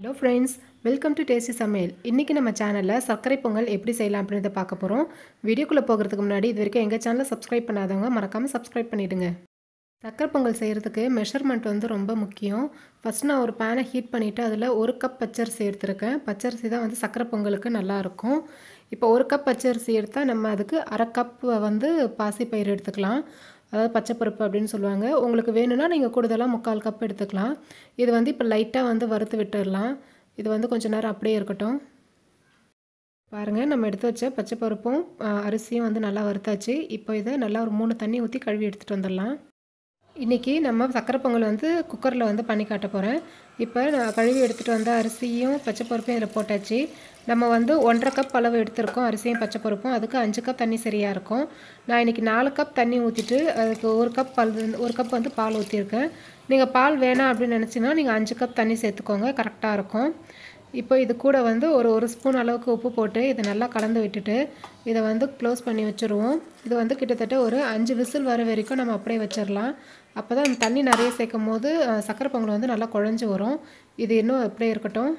Hello friends welcome to tasty சமையல் இன்றைக்கி நம்ம சேனலில் சர்க்கரை பொங்கல் எப்படி செய்யலாம் அப்படின்றத பார்க்க போகிறோம் வீடியோக்குள்ளே போகிறதுக்கு முன்னாடி இது வரைக்கும் எங்கள் சேனலை சப்ஸ்கிரைப் பண்ணாதவங்க மறக்காமல் சப்ஸ்கிரைப் பண்ணிவிடுங்க சர்க்கரை பொங்கல் செய்கிறதுக்கு மெஷர்மெண்ட் வந்து ரொம்ப முக்கியம். ஃபஸ்ட் நான் ஒரு பேனை ஹீட் பண்ணிவிட்டு அதில் ஒரு கப் பச்சரிசி எடுத்திருக்கேன். பச்சரிசி தான் வந்து சர்க்கரை பொங்கலுக்கு நல்லாயிருக்கும் இப்போ ஒரு கப் பச்சரிசி எடுத்தால் நம்ம அதுக்கு அரை கப் வந்து பாசிப்பயிர் எடுத்துக்கலாம். அதாவது பச்சைப்பருப்பு அப்படின்னு சொல்லுவாங்க. உங்களுக்கு வேணும்னா நீங்கள் கூடுதலாக முக்கால் கப் எடுத்துக்கலாம். இது வந்து இப்போ லைட்டாக வந்து வறுத்து விட்டுடலாம் இது வந்து கொஞ்சம் நேரம் அப்படியே இருக்கட்டும். பாருங்கள் நம்ம எடுத்து வச்ச பச்சைப்பருப்பும் அரிசியும் வந்து நல்லா வறுத்தாச்சு. இப்போ இதை நல்லா ஒரு மூணு தண்ணி ஊற்றி கழுவி எடுத்துகிட்டு வந்துடலாம். இன்றைக்கி நம்ம சக்கரை பொங்கல் வந்து குக்கரில் வந்து பண்ணி காட்ட போகிறேன் இப்போ நான் கழுவி எடுத்துகிட்டு வந்த அரிசியும் பச்சைப்பருப்பையும் இதில் போட்டாச்சு. நம்ம வந்து ஒன்றரை கப் அளவு எடுத்திருக்கோம். அரிசியும் பச்சைப்பருப்பும் அதுக்கு அஞ்சு கப் தண்ணி சரியாக இருக்கும். நான் இன்றைக்கி நாலு கப் தண்ணி ஊற்றிட்டு அதுக்கு ஒரு கப் பால் ஒரு கப் வந்து பால் ஊற்றிருக்கேன் நீங்கள் பால் வேணாம் அப்படின்னு நினச்சிங்கன்னா நீங்கள் அஞ்சு கப் தண்ணி சேர்த்துக்கோங்க. கரெக்டாக இருக்கும். இப்போ இது கூட வந்து ஒரு ஒரு ஸ்பூன் அளவுக்கு உப்பு போட்டு இதை நல்லா கலந்து விட்டுட்டு இதை வந்து க்ளோஸ் பண்ணி வச்சுருவோம். இது வந்து கிட்டத்தட்ட ஒரு அஞ்சு விசில் வர வரைக்கும் நம்ம அப்படியே வச்சிடலாம் அப்போ தான் தண்ணி நிறைய சேர்க்கும் போது சக்கரை பொங்கல் வந்து நல்லா குழஞ்சி வரும். இது இன்னும் அப்படியே இருக்கட்டும்.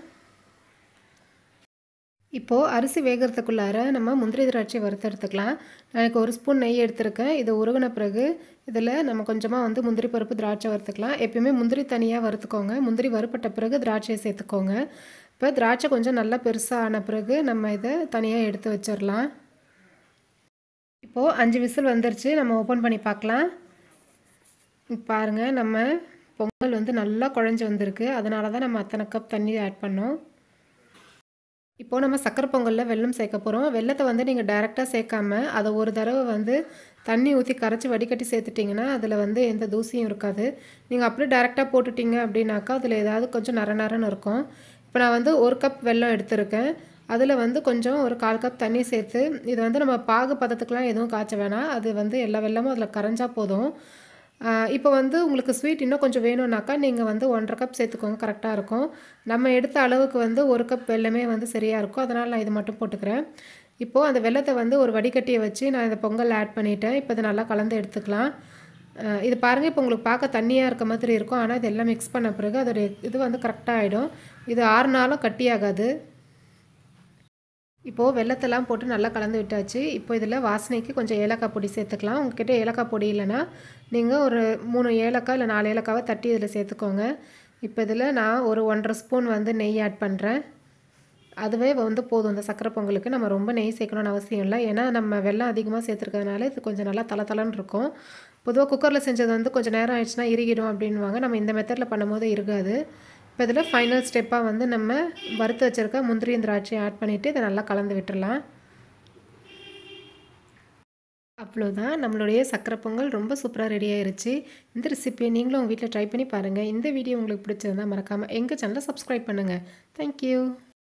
இப்போது அரிசி வேகிறதுக்குள்ளார நம்ம முந்திரி திராட்சை வறுத்து எடுத்துக்கலாம் நான் எனக்கு ஒரு ஸ்பூன் நெய் எடுத்திருக்கேன். இது உருகின பிறகு இதில் நம்ம கொஞ்சமாக வந்து முந்திரி பருப்பு திராட்சை வறுத்துக்கலாம். எப்பயுமே முந்திரி தனியாக வறுத்துக்கோங்க. முந்திரி வறுப்பட்ட பிறகு திராட்சையை சேர்த்துக்கோங்க. இப்போ திராட்சை கொஞ்சம் நல்லா பெருசாக ஆன பிறகு நம்ம இதை தனியாக எடுத்து வச்சிடலாம் இப்போது அஞ்சு விசில் வந்துருச்சு. நம்ம ஓப்பன் பண்ணி பார்க்கலாம். பாருங்கள் நம்ம பொங்கல் வந்து நல்லா குழஞ்சி வந்திருக்கு. அதனால தான் நம்ம அத்தனை கப் தண்ணி ஆட் பண்ணோம். இப்போது நம்ம சக்கரை பொங்கலில் வெள்ளம் சேர்க்க போகிறோம் வெள்ளத்தை வந்து நீங்கள் டைரெக்டாக சேர்க்காம அதை ஒரு தடவை வந்து தண்ணி ஊற்றி கரைச்சி வடிகட்டி சேர்த்துட்டிங்கன்னா அதில் வந்து எந்த தூசியும் இருக்காது. நீங்கள் அப்படியே டைரெக்டாக போட்டுட்டிங்க அப்படின்னாக்கா அதில் ஏதாவது கொஞ்சம் நர நரன்னு இருக்கும். இப்போ நான் வந்து ஒரு கப் வெல்லம் எடுத்திருக்கேன். அதில் வந்து கொஞ்சம் ஒரு கால் கப் தண்ணி சேர்த்து இது வந்து நம்ம பாகு பதத்துக்கெலாம் எதுவும் காய்ச்ச வேணாம். அது வந்து எல்லா வெள்ளமும் அதில் கரைஞ்சா போதும். இப்போ வந்து உங்களுக்கு ஸ்வீட் இன்னும் கொஞ்சம் வேணும்னாக்கா நீங்கள் வந்து ஒன்றரை கப் சேர்த்துக்கோங்க. கரெக்டாக இருக்கும். நம்ம எடுத்த அளவுக்கு வந்து ஒரு கப் வெள்ளமே வந்து சரியாக இருக்கும். அதனால் நான் இது மட்டும் போட்டுக்கிறேன். இப்போது அந்த வெள்ளத்தை வந்து ஒரு வடிகட்டியை வச்சு நான் இந்த பொங்கல் ஆட் பண்ணிட்டேன். இப்போ இதை நல்லா கலந்து எடுத்துக்கலாம். இது பாருங்கள் இப்போ உங்களுக்கு பார்க்க தண்ணியாக இருக்க மாதிரி இருக்கும். ஆனால் இது எல்லாம் மிக்ஸ் பண்ண பிறகு அதோடைய இது வந்து கரெக்டாக ஆகிடும் இது ஆறுனாலும் கட்டியாகாது இப்போது வெள்ளத்தெல்லாம் போட்டு நல்லா கலந்து விட்டாச்சு. இப்போ இதில் வாசனைக்கு கொஞ்சம் ஏலக்காய் பொடி சேர்த்துக்கலாம். உங்ககிட்ட ஏலக்காய் பொடி இல்லைன்னா நீங்கள் ஒரு மூணு ஏலக்காய் இல்லை நாலு ஏலக்காவை தட்டி இதில் சேர்த்துக்கோங்க. இப்போ இதில் நான் ஒரு ஒன்றரை ஸ்பூன் வந்து நெய் ஆட் பண்ணுறேன் அதுவே வந்து போதும். இந்த சக்கரை பொங்கலுக்கு நம்ம ரொம்ப நெய் சேர்க்கணும்னு அவசியம் இல்லை. ஏன்னா நம்ம வெள்ளம் அதிகமாக சேர்த்துருக்கிறதுனால இது கொஞ்சம் நல்லா தலை தலைன்னு இருக்கும். பொதுவாக குக்கரில் செஞ்சது வந்து கொஞ்சம் நேரம் ஆயிடுச்சுன்னா இறுகிடும் அப்படின்வாங்க நம்ம இந்த மெத்தடில் பண்ணும்போது இருக்காது. இப்போ இதில் ஃபைனல் ஸ்டெப்பாக வந்து நம்ம வறுத்து வச்சுருக்க முந்திரி திராட்சையை ஆட் பண்ணிவிட்டு இதை நல்லா கலந்து விட்டுடலாம் அவ்வளோதான் நம்மளுடைய சக்கரை பொங்கல் ரொம்ப சூப்பராக ரெடி ஆயிருச்சு. இந்த ரெசிபியை நீங்களும் உங்கள் வீட்டில் ட்ரை பண்ணி பாருங்கள் இந்த வீடியோ உங்களுக்கு பிடிச்சிருந்தால் மறக்காமல் எங்கள் சேனலை சப்ஸ்கிரைப் பண்ணுங்கள் தேங்க்யூ